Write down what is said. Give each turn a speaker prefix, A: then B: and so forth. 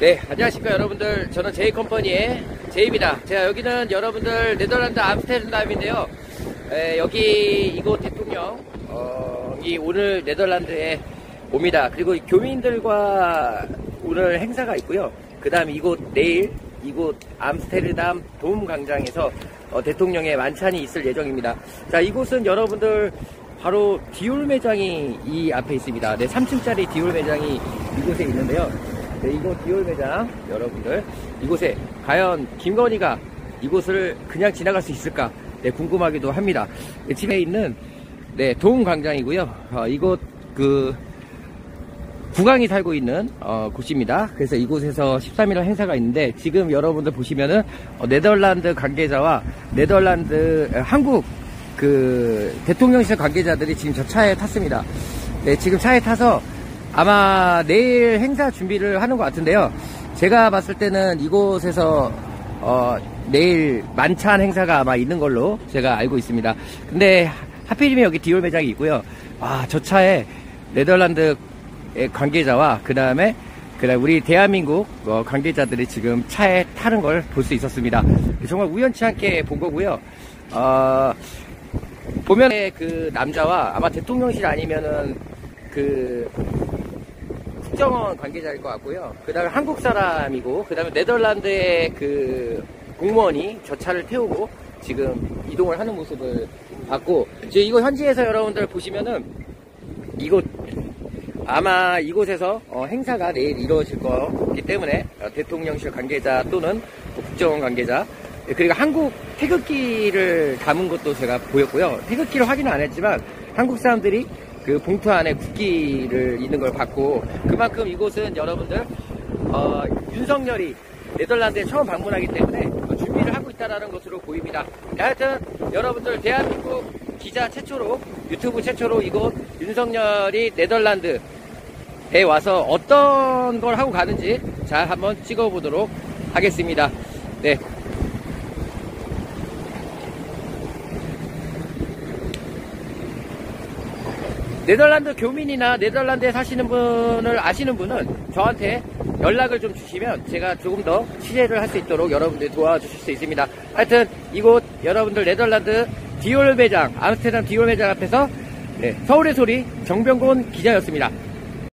A: 네, 안녕하십니까 여러분들. 저는 제이컴퍼니의 제이입니다. 제가 여기는 여러분들 네덜란드 암스테르담인데요. 에, 여기 이곳 대통령 어, 이 오늘 네덜란드에 옵니다. 그리고 교민들과 오늘 행사가 있고요. 그 다음 이곳 내일 이곳 암스테르담 도움광장에서 어, 대통령의 만찬이 있을 예정입니다. 자, 이곳은 여러분들 바로 디올 매장이 이 앞에 있습니다. 네, 3층짜리 디올 매장이 이곳에 있는데요. 네, 이곳 디올 매장 여러분들 이곳에 과연 김건희가 이곳을 그냥 지나갈 수 있을까 네, 궁금하기도 합니다. 네, 집에 있는 네, 도움 광장이고요. 어, 이곳 그 국왕이 살고 있는 어, 곳입니다. 그래서 이곳에서 13일 행사가 있는데 지금 여러분들 보시면은 어, 네덜란드 관계자와 네덜란드 에, 한국 그 대통령실 관계자들이 지금 저 차에 탔습니다. 네, 지금 차에 타서 아마 내일 행사 준비를 하는 것 같은데요. 제가 봤을 때는 이곳에서 어, 내일 만찬 행사가 아마 있는 걸로 제가 알고 있습니다. 근데 하필이면 여기 디올 매장이 있고요. 와, 저 차에 네덜란드 관계자와 그 다음에 그다음 우리 대한민국 어, 관계자들이 지금 차에 타는 걸 볼 수 있었습니다. 정말 우연치 않게 본 거고요. 어, 보면 그 남자와 아마 대통령실 아니면은 그 국정원 관계자일 것 같고요. 그 다음에 한국 사람이고, 그 다음에 네덜란드의 그 공무원이 저 차를 태우고 지금 이동을 하는 모습을 봤고, 지금 이거 현지에서 여러분들 보시면은 이곳 아마 이곳에서 어, 행사가 내일 이루어질 거기 때문에 어, 대통령실 관계자 또는 국정원 관계자 그리고 한국 태극기를 담은 것도 제가 보였고요. 태극기를 확인은 안 했지만 한국 사람들이 그 봉투 안에 국기를 있는 걸 봤고 그만큼 이곳은 여러분들 어, 윤석열이 네덜란드에 처음 방문하기 때문에 어, 준비를 하고 있다는 것으로 보입니다. 하여튼 여러분들 대한민국 기자 최초로 유튜브 최초로 이곳 윤석열이 네덜란드에 와서 어떤 걸 하고 가는지 잘 한번 찍어보도록 하겠습니다. 네. 네덜란드 교민이나 네덜란드에 사시는 분을 아시는 분은 저한테 연락을 좀 주시면 제가 조금 더 취재를 할 수 있도록 여러분들이 도와주실 수 있습니다. 하여튼 이곳 여러분들 네덜란드 디올 매장, 암스테르담 디올 매장 앞에서 네, 서울의 소리 정병곤 기자였습니다.